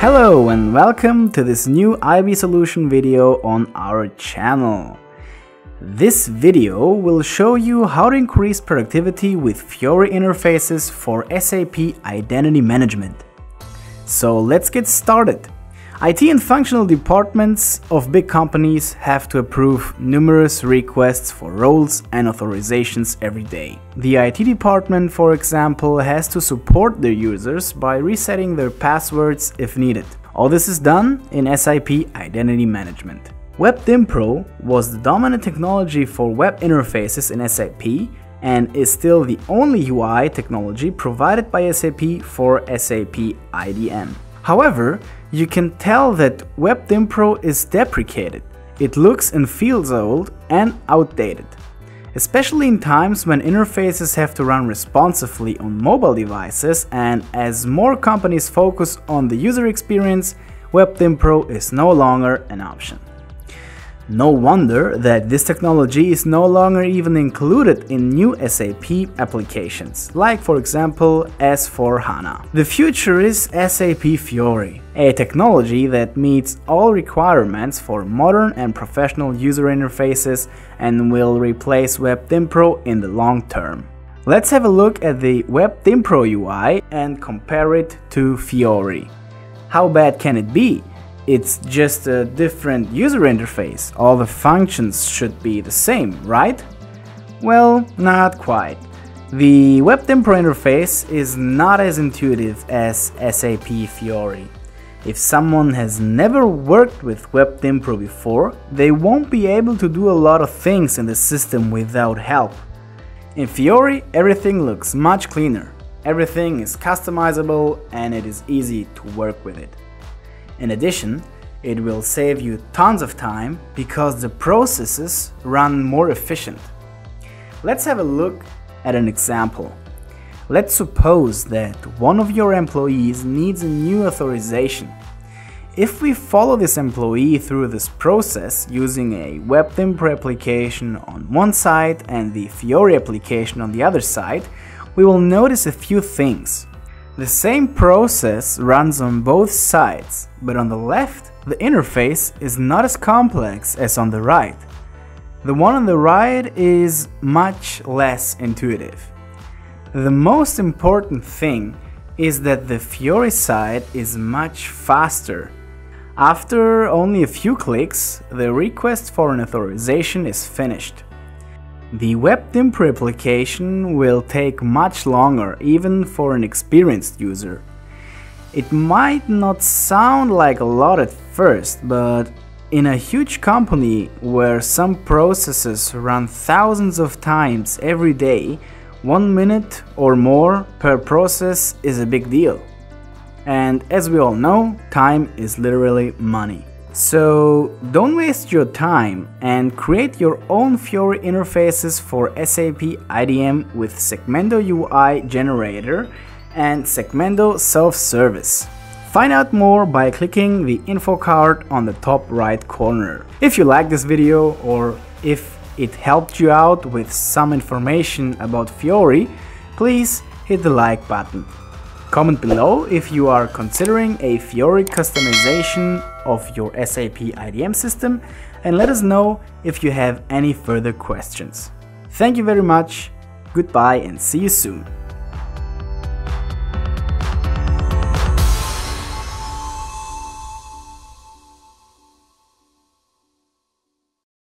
Hello and welcome to this new IBsolution video on our channel. This video will show you how to increase productivity with Fiori interfaces for SAP Identity Management. So let's get started. IT and functional departments of big companies have to approve numerous requests for roles and authorizations every day. The IT department, for example, has to support their users by resetting their passwords if needed. All this is done in SAP Identity Management. WebDynpro was the dominant technology for web interfaces in SAP and is still the only UI technology provided by SAP for SAP IDM. However, you can tell that WebDynpro is deprecated. It looks and feels old and outdated. Especially in times when interfaces have to run responsively on mobile devices and as more companies focus on the user experience, WebDynpro is no longer an option. No wonder that this technology is no longer even included in new SAP applications, like for example S4HANA. The future is SAP Fiori, a technology that meets all requirements for modern and professional user interfaces and will replace WebDim in the long term. Let's have a look at the WebDim UI and compare it to Fiori. How bad can it be? It's just a different user interface. All the functions should be the same, right? Well, not quite. The WebDynpro interface is not as intuitive as SAP Fiori. If someone has never worked with WebDynpro before, they won't be able to do a lot of things in the system without help. In Fiori, everything looks much cleaner. Everything is customizable and it is easy to work with it. In addition, it will save you tons of time because the processes run more efficient. Let's have a look at an example. Let's suppose that one of your employees needs a new authorization. If we follow this employee through this process using a WebDynpro application on one side and the Fiori application on the other side, we will notice a few things. The same process runs on both sides, but on the left, the interface is not as complex as on the right. The one on the right is much less intuitive. The most important thing is that the Fiori side is much faster. After only a few clicks, the request for an authorization is finished. The WebDynpro application will take much longer, even for an experienced user. It might not sound like a lot at first, but in a huge company where some processes run thousands of times every day, one minute or more per process is a big deal. And as we all know, time is literally money. So don't waste your time and create your own Fiori interfaces for SAP IDM with SECMENDO UI Generator and SECMENDO Self-Service. Find out more by clicking the info card on the top right corner. If you like this video or if it helped you out with some information about Fiori, please hit the like button. Comment below if you are considering a Fiori customization of your SAP IDM system and let us know if you have any further questions. Thank you very much, goodbye and see you soon.